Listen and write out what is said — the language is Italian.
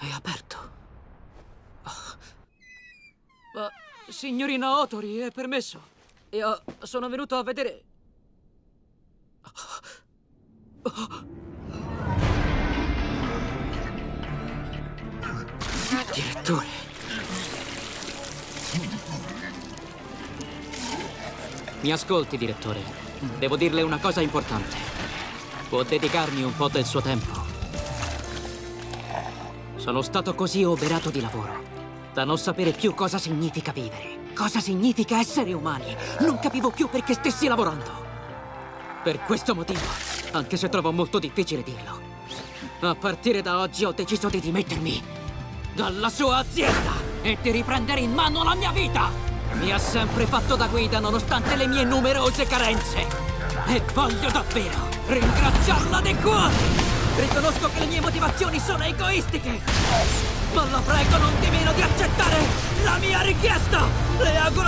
È aperto. Ma, signorina Otori, è permesso. Io sono venuto a vedere... Direttore. Mi ascolti, direttore. Devo dirle una cosa importante. Può dedicarmi un po' del suo tempo. Sono stato così oberato di lavoro da non sapere più cosa significa vivere, cosa significa essere umani. Non capivo più perché stessi lavorando. Per questo motivo, anche se trovo molto difficile dirlo, a partire da oggi ho deciso di dimettermi dalla sua azienda e di riprendere in mano la mia vita. Mi ha sempre fatto da guida nonostante le mie numerose carenze. E voglio davvero ringraziarla di cuore. Riconosco che le mie motivazioni sono egoistiche. Ma la prego non di meno di accettare la mia richiesta. Le auguro